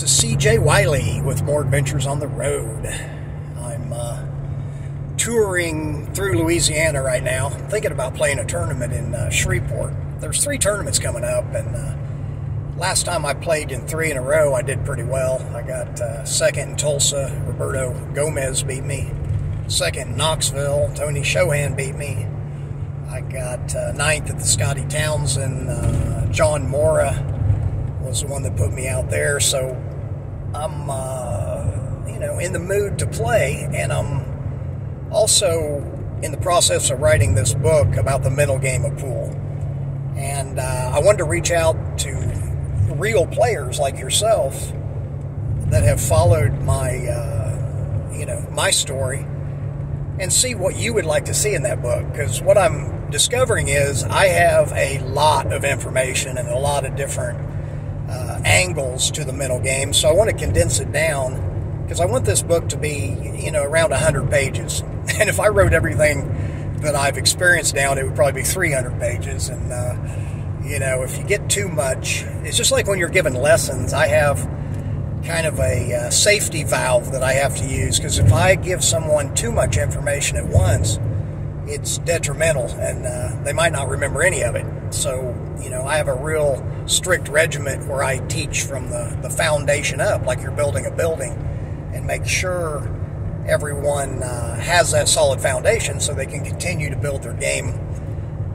This is CJ Wiley with more adventures on the road. I'm uh, touring through Louisiana right now, I'm thinking about playing a tournament in uh, Shreveport. There's three tournaments coming up, and uh, last time I played in three in a row, I did pretty well. I got uh, second in Tulsa. Roberto Gomez beat me. Second in Knoxville. Tony Chohan beat me. I got uh, ninth at the Scotty Townsend. Uh, John Mora was the one that put me out there. So I'm, uh, you know, in the mood to play, and I'm also in the process of writing this book about the mental game of pool. And uh, I wanted to reach out to real players like yourself that have followed my, uh, you know, my story, and see what you would like to see in that book. Because what I'm discovering is I have a lot of information and a lot of different angles to the mental game. So I want to condense it down because I want this book to be, you know, around 100 pages. And if I wrote everything that I've experienced down, it would probably be 300 pages. And, uh, you know, if you get too much, it's just like when you're given lessons. I have kind of a uh, safety valve that I have to use because if I give someone too much information at once, it's detrimental and uh, they might not remember any of it. So, you know, I have a real strict regiment where I teach from the, the foundation up, like you're building a building, and make sure everyone uh, has that solid foundation so they can continue to build their game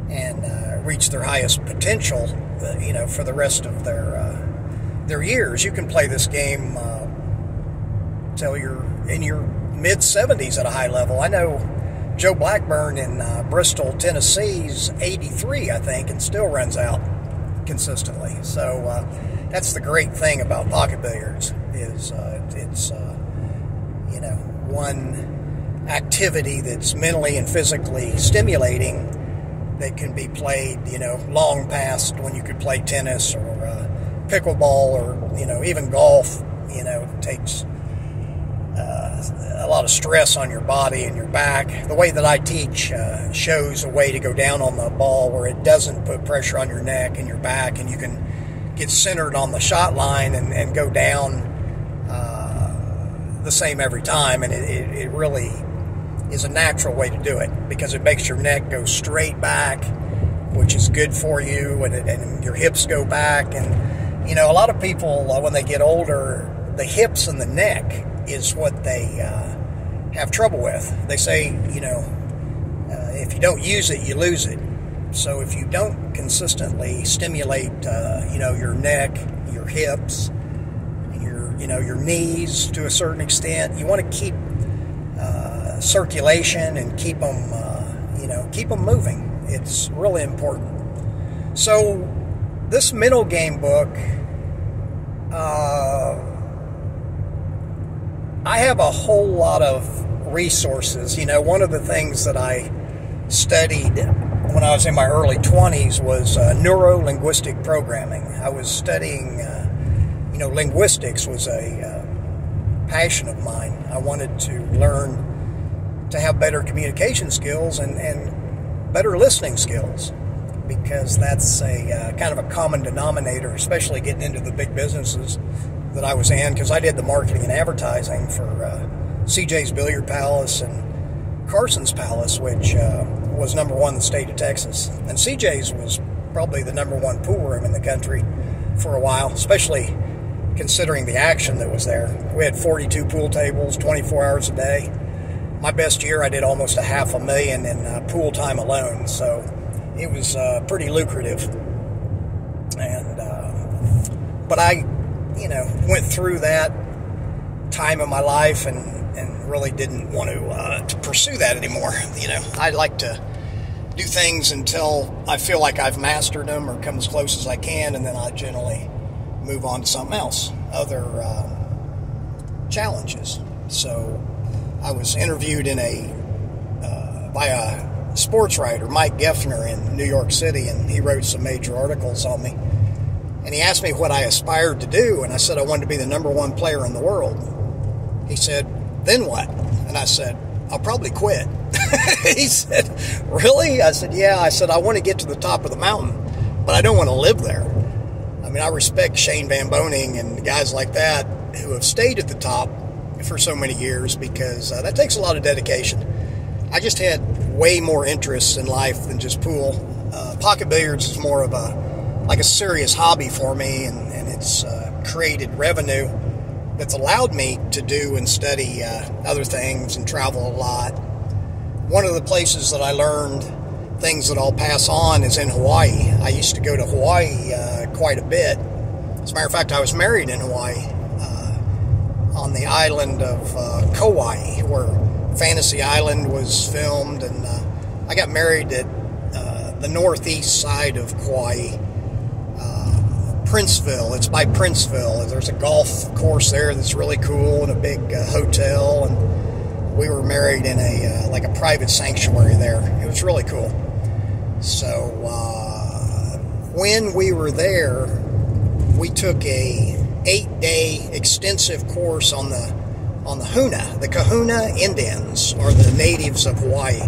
and uh, reach their highest potential, uh, you know, for the rest of their uh, their years. You can play this game uh, till you're in your mid 70s at a high level. I know Joe Blackburn in uh, Bristol, Tennessee's 83, I think, and still runs out consistently. So uh, that's the great thing about pocket billiards is uh, it's uh, you know one activity that's mentally and physically stimulating that can be played you know long past when you could play tennis or uh, pickleball or you know even golf. You know takes a lot of stress on your body and your back. The way that I teach uh, shows a way to go down on the ball where it doesn't put pressure on your neck and your back, and you can get centered on the shot line and, and go down uh, the same every time. And it, it, it really is a natural way to do it because it makes your neck go straight back, which is good for you, and, it, and your hips go back. And, you know, a lot of people, uh, when they get older, the hips and the neck is what they uh, have trouble with. They say, you know, uh, if you don't use it, you lose it. So if you don't consistently stimulate, uh, you know, your neck, your hips, your, you know, your knees to a certain extent, you want to keep uh, circulation and keep them, uh, you know, keep them moving. It's really important. So this mental game book. Uh, I have a whole lot of resources. You know, one of the things that I studied when I was in my early 20s was uh, neuro linguistic programming. I was studying, uh, you know, linguistics was a uh, passion of mine. I wanted to learn to have better communication skills and, and better listening skills because that's a uh, kind of a common denominator, especially getting into the big businesses that I was in because I did the marketing and advertising for uh, CJ's Billiard Palace and Carson's Palace, which uh, was number one in the state of Texas. And CJ's was probably the number one pool room in the country for a while, especially considering the action that was there. We had 42 pool tables, 24 hours a day. My best year, I did almost a half a million in uh, pool time alone, so it was uh, pretty lucrative. And uh, but I you know, went through that time of my life and, and really didn't want to, uh, to pursue that anymore. You know, I like to do things until I feel like I've mastered them or come as close as I can, and then I generally move on to something else, other um, challenges. So I was interviewed in a uh, by a sports writer, Mike Geffner, in New York City, and he wrote some major articles on me and he asked me what I aspired to do, and I said I wanted to be the number one player in the world. He said, Then what? And I said, I'll probably quit. he said, Really? I said, Yeah. I said, I want to get to the top of the mountain, but I don't want to live there. I mean, I respect Shane Van Boening and guys like that who have stayed at the top for so many years because uh, that takes a lot of dedication. I just had way more interests in life than just pool. Uh, pocket billiards is more of a like a serious hobby for me, and, and it's uh, created revenue that's allowed me to do and study uh, other things and travel a lot. One of the places that I learned things that I'll pass on is in Hawaii. I used to go to Hawaii uh, quite a bit. As a matter of fact, I was married in Hawaii uh, on the island of uh, Kauai, where Fantasy Island was filmed, and uh, I got married at the northeast side of Kauai. Princeville. It's by Princeville. There's a golf course there that's really cool and a big uh, hotel. And we were married in a uh, like a private sanctuary there. It was really cool. So uh, when we were there, we took a eight day extensive course on the on the Huna. The Kahuna Indians are the natives of Hawaii,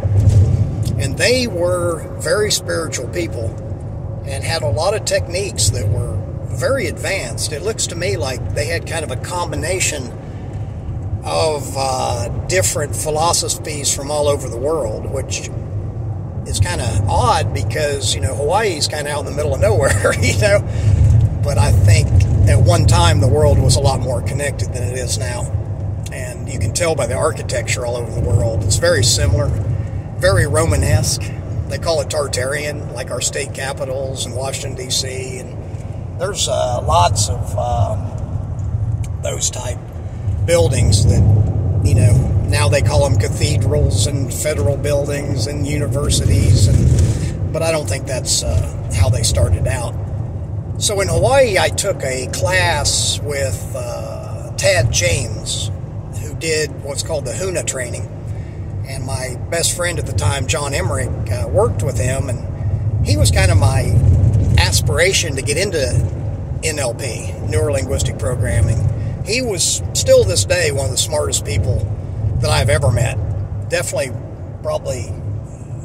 and they were very spiritual people and had a lot of techniques that were very advanced. It looks to me like they had kind of a combination of uh, different philosophies from all over the world, which is kind of odd because you know Hawaii's kind of out in the middle of nowhere, you know. But I think at one time the world was a lot more connected than it is now, and you can tell by the architecture all over the world. It's very similar, very Romanesque. They call it Tartarian, like our state capitals in Washington D.C. and there's uh, lots of um, those type buildings that you know now they call them cathedrals and federal buildings and universities and but I don't think that's uh, how they started out. So in Hawaii, I took a class with uh, Tad James, who did what's called the Huna training, and my best friend at the time, John Emmerich, uh, worked with him, and he was kind of my aspiration to get into NLP, Neuro Linguistic Programming. He was still this day one of the smartest people that I've ever met. Definitely, probably,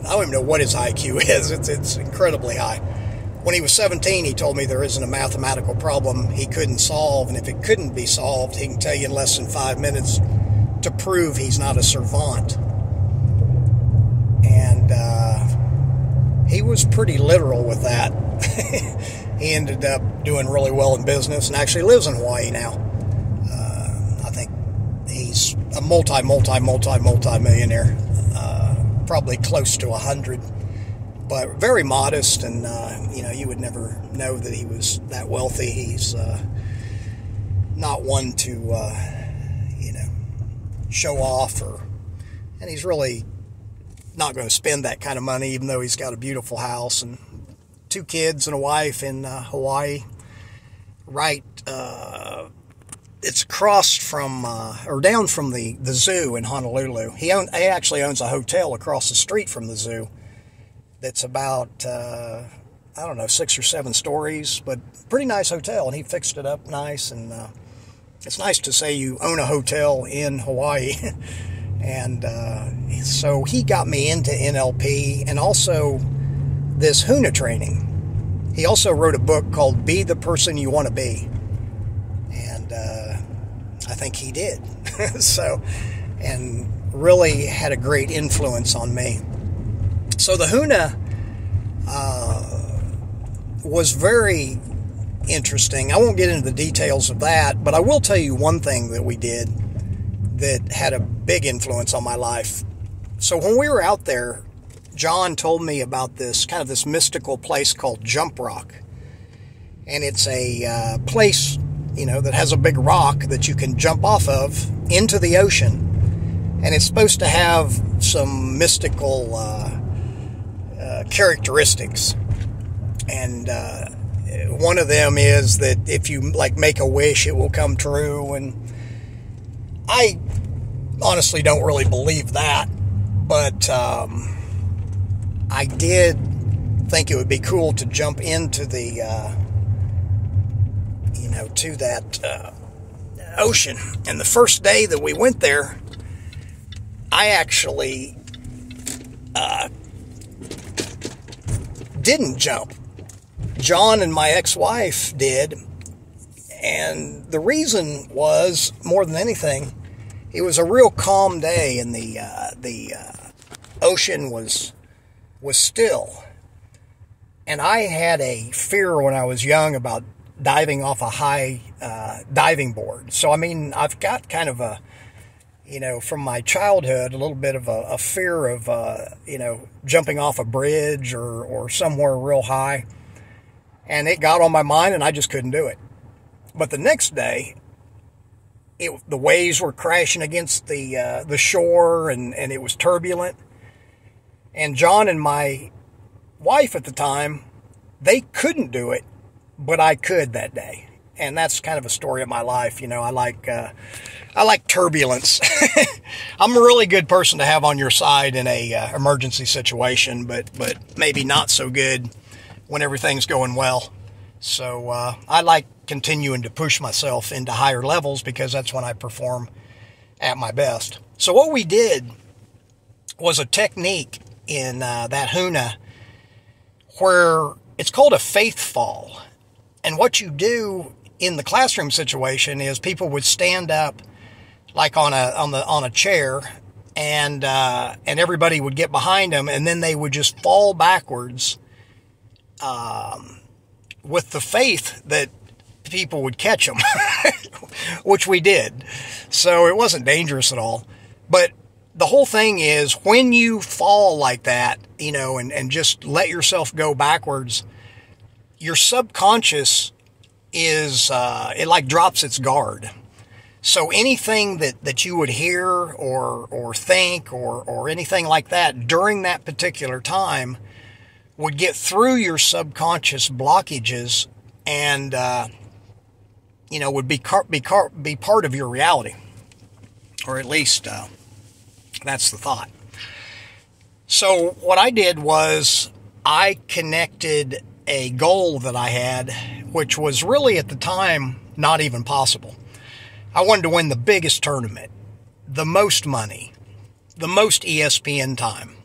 I don't even know what his IQ is. It's, it's incredibly high. When he was 17, he told me there isn't a mathematical problem he couldn't solve, and if it couldn't be solved, he can tell you in less than five minutes to prove he's not a servant. And uh, he was pretty literal with that. He ended up doing really well in business and actually lives in Hawaii now. Uh, I think he's a multi, multi, multi, multi millionaire, uh, probably close to a hundred, but very modest. And uh, you know, you would never know that he was that wealthy. He's uh, not one to, uh, you know, show off or, and he's really not going to spend that kind of money, even though he's got a beautiful house and two kids and a wife in uh, Hawaii. Right, uh, it's across from uh, or down from the, the zoo in Honolulu. He own, he actually owns a hotel across the street from the zoo. That's about uh, I don't know six or seven stories, but pretty nice hotel, and he fixed it up nice. And uh, it's nice to say you own a hotel in Hawaii. and uh, so he got me into NLP and also this Huna training. He also wrote a book called Be the Person You Want to Be. And uh, I think he did. so, and really had a great influence on me. So the Huna uh, was very interesting. I won't get into the details of that, but I will tell you one thing that we did that had a big influence on my life. So when we were out there John told me about this kind of this mystical place called Jump Rock. And it's a uh, place, you know, that has a big rock that you can jump off of into the ocean. And it's supposed to have some mystical uh, uh, characteristics. And uh, one of them is that if you like make a wish, it will come true. And I honestly don't really believe that. But, um, I did think it would be cool to jump into the, uh, you know, to that uh, ocean. And the first day that we went there, I actually uh, didn't jump. John and my ex-wife did, and the reason was more than anything, it was a real calm day, and the uh, the uh, ocean was was still. And I had a fear when I was young about diving off a high uh, diving board. So I mean, I've got kind of a you know, from my childhood, a little bit of a, a fear of, uh, you know, jumping off a bridge or, or somewhere real high. And it got on my mind and I just couldn't do it. But the next day, it, the waves were crashing against the, uh, the shore and, and it was turbulent. And John and my wife at the time, they couldn't do it, but I could that day. And that's kind of a story of my life. You know, I like, uh, I like turbulence. I'm a really good person to have on your side in a uh, emergency situation, but but maybe not so good when everything's going well. So uh, I like continuing to push myself into higher levels because that's when I perform at my best. So what we did was a technique in uh, that Huna where it's called a faith fall. And what you do in the classroom situation is people would stand up like on a on the on a chair, and uh, and everybody would get behind them, and then they would just fall backwards, um, with the faith that people would catch them, which we did. So it wasn't dangerous at all. But the whole thing is when you fall like that, you know, and, and just let yourself go backwards, your subconscious is, uh, it like drops its guard. So anything that, that you would hear or, or think or, or anything like that during that particular time would get through your subconscious blockages and, uh, you know, would be, car- be, car- be part of your reality. Or at least uh, that's the thought. So what I did was I connected a goal that I had, which was really at the time not even possible. I wanted to win the biggest tournament, the most money, the most ESPN time,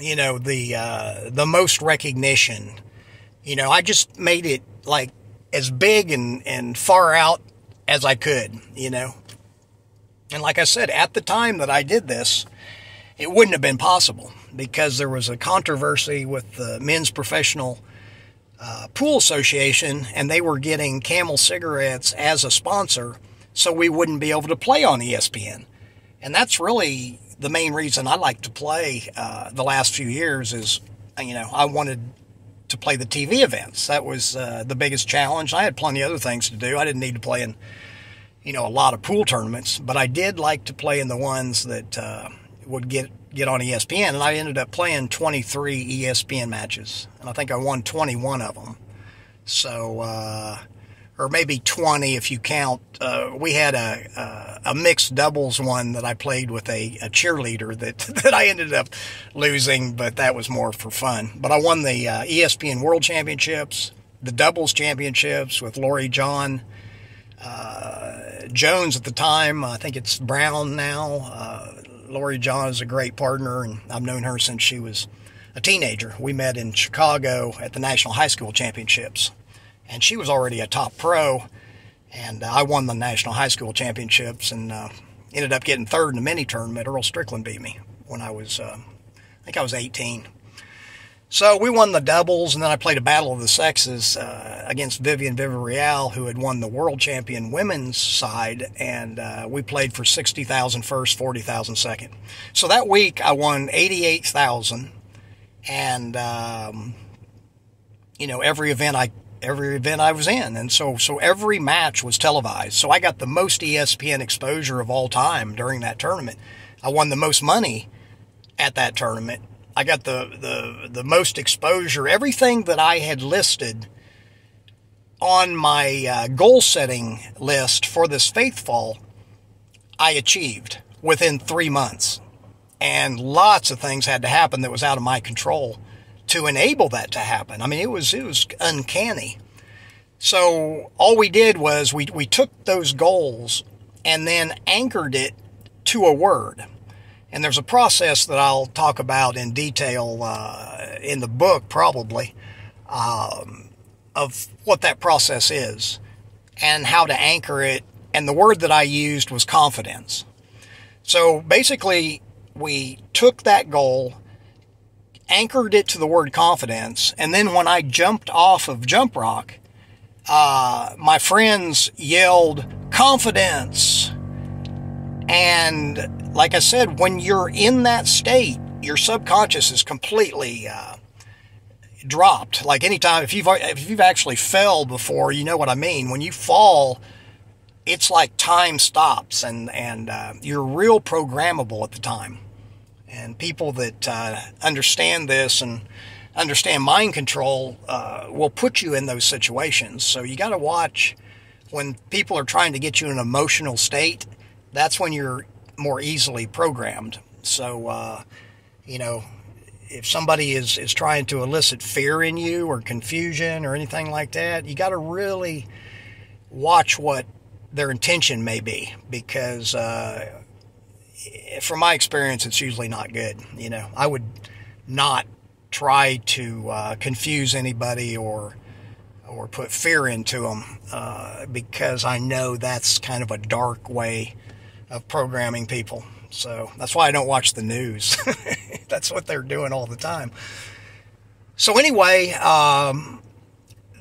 you know, the uh, the most recognition. You know, I just made it like as big and, and far out as I could, you know. And like I said, at the time that I did this, it wouldn't have been possible because there was a controversy with the men's professional uh, pool association and they were getting camel cigarettes as a sponsor so we wouldn't be able to play on ESPN. And that's really the main reason I like to play uh, the last few years is, you know, I wanted to play the TV events. That was uh, the biggest challenge. I had plenty of other things to do. I didn't need to play in, you know, a lot of pool tournaments, but I did like to play in the ones that uh, would get get on ESPN. And I ended up playing 23 ESPN matches, and I think I won 21 of them. So uh, or maybe 20 if you count. Uh, we had a, a, a mixed doubles one that I played with a, a, cheerleader that that I ended up losing, but that was more for fun. But I won the uh, ESPN World Championships, the doubles championships with Loree Jon uh, Jones at the time. I think it's Brown now. Uh, Loree Jon is a great partner, and I've known her since she was a teenager. We met in Chicago at the National High School Championships and she was already a top pro. And uh, I won the national high school championships and uh, ended up getting third in the mini tournament. Earl Strickland beat me when I was, uh, I think I was 18. So we won the doubles, and then I played a battle of the sexes uh, against Vivian Villarreal, who had won the world champion women's side, and uh, we played for 60,000 first, 40,000 second. So that week I won 88,000, and um, you know every event I every event I was in. And so, so every match was televised. So I got the most ESPN exposure of all time during that tournament. I won the most money at that tournament. I got the, the, the most exposure. Everything that I had listed on my uh, goal setting list for this faith fall, I achieved within three months. And lots of things had to happen that was out of my control to enable that to happen. I mean, it was it was uncanny. So all we did was we we took those goals and then anchored it to a word. And there's a process that I'll talk about in detail uh, in the book, probably. Um, of what that process is and how to anchor it. And the word that I used was confidence. So basically, we took that goal, anchored it to the word confidence, and then when I jumped off of Jump Rock, uh, my friends yelled, confidence. And like I said, when you're in that state, your subconscious is completely uh, dropped. Like anytime, if you've if you've actually fell before, you know what I mean. When you fall, it's like time stops, and and uh, you're real programmable at the time. And people that uh, understand this and understand mind control uh, will put you in those situations. So you got to watch when people are trying to get you in an emotional state. That's when you're more easily programmed. So, uh, you know, if somebody is, is trying to elicit fear in you or confusion or anything like that, you got to really watch what their intention may be because, uh, from my experience, it's usually not good. You know, I would not try to uh, confuse anybody or or put fear into them uh, because I know that's kind of a dark way of programming people. So that's why I don't watch the news. that's what they're doing all the time. So anyway, um,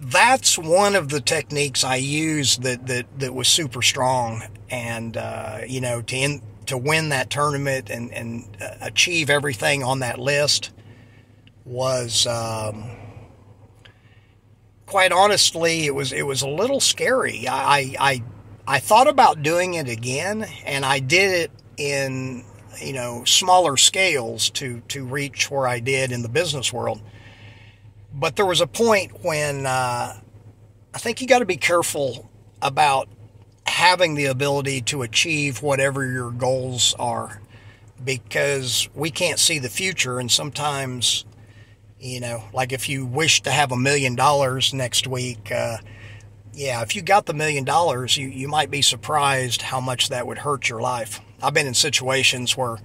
that's one of the techniques I used that that that was super strong, and uh, you know to in, to win that tournament and and uh, achieve everything on that list was. Um, quite honestly, it was it was a little scary. I, I I thought about doing it again, and I did it in you know smaller scales to to reach where I did in the business world. But there was a point when uh, I think you got to be careful about having the ability to achieve whatever your goals are because we can't see the future and sometimes you know like if you wish to have a million dollars next week uh, yeah if you got the million dollars you, you might be surprised how much that would hurt your life I've been in situations where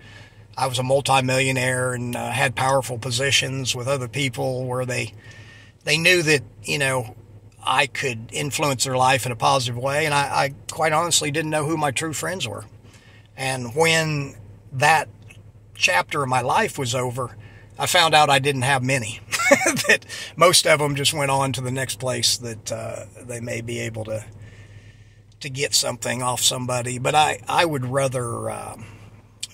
I was a multimillionaire and uh, had powerful positions with other people where they they knew that you know I could influence their life in a positive way, and I, I quite honestly didn't know who my true friends were. And when that chapter of my life was over, I found out I didn't have many. that most of them just went on to the next place that uh, they may be able to to get something off somebody, but I, I would rather um,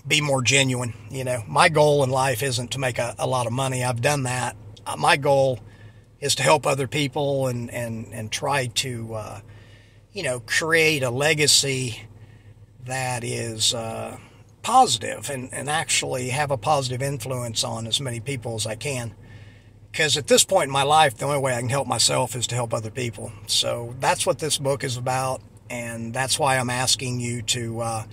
be more genuine. You know, my goal in life isn't to make a, a lot of money. I've done that. Uh, my goal is to help other people and, and, and try to, uh, you know, create a legacy that is uh, positive and, and actually have a positive influence on as many people as I can. Because at this point in my life, the only way I can help myself is to help other people. So that's what this book is about and that's why I'm asking you to uh,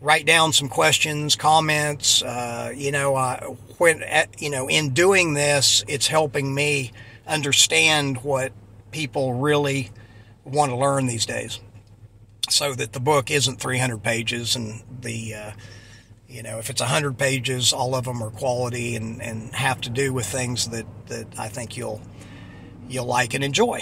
write down some questions, comments. Uh, you know, uh, when uh, you know, in doing this, it's helping me understand what people really want to learn these days, so that the book isn't 300 pages and the uh, you know, if it's 100 pages, all of them are quality and, and have to do with things that, that I think you'll you'll like and enjoy.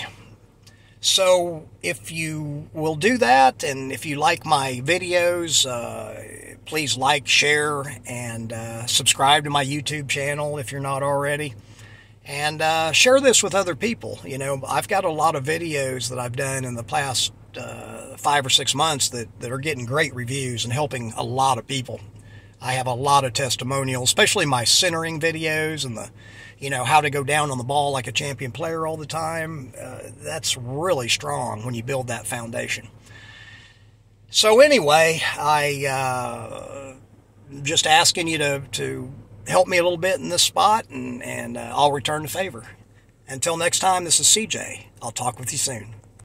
So if you will do that, and if you like my videos, uh, please like, share, and uh, subscribe to my YouTube channel if you're not already. And uh, share this with other people. You know, I've got a lot of videos that I've done in the past uh, five or six months that, that are getting great reviews and helping a lot of people. I have a lot of testimonials, especially my centering videos and the you know, how to go down on the ball like a champion player all the time. Uh, that's really strong when you build that foundation. So anyway, I uh, just asking you to, to help me a little bit in this spot, and, and uh, I'll return the favor. Until next time, this is CJ. I'll talk with you soon.